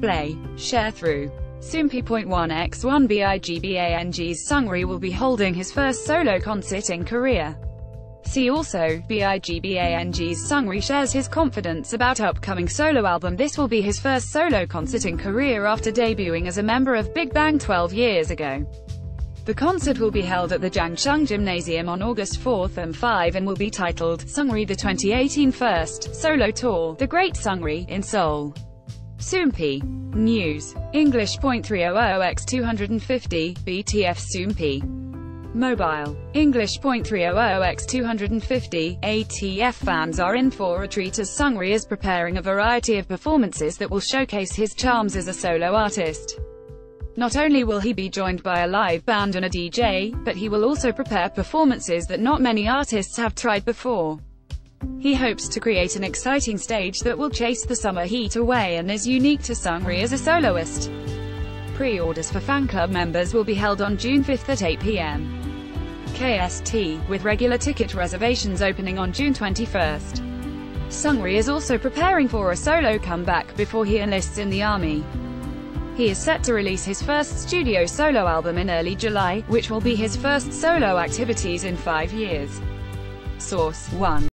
Sharethrough Soompi.1x1 BIGBANG's Seungri will be holding his first solo concert in Korea. See also, BIGBANG's Seungri shares his confidence about upcoming solo album This will be his first solo concert in Korea after debuting as a member of Big Bang 12 years ago. The concert will be held at the Jangchung Gymnasium on August 4 and 5 and will be titled, Seungri the 2018 First Solo Tour, The Great Seungri, in Seoul. Soompi. News. English .300x250, BTF Soompi. Mobile. English .300x250, ATF fans are in for a treat as Seungri is preparing a variety of performances that will showcase his charms as a solo artist. Not only will he be joined by a live band and a DJ, but he will also prepare performances that not many artists have tried before. He hopes to create an exciting stage that will chase the summer heat away and is unique to Seungri as a soloist. Pre-orders for fan club members will be held on June 5 at 8 p.m. KST, with regular ticket reservations opening on June 21. Seungri is also preparing for a solo comeback before he enlists in the army. He is set to release his first studio solo album in early July, which will be his first solo activities in five years. Source 1